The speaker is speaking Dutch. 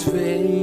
twee.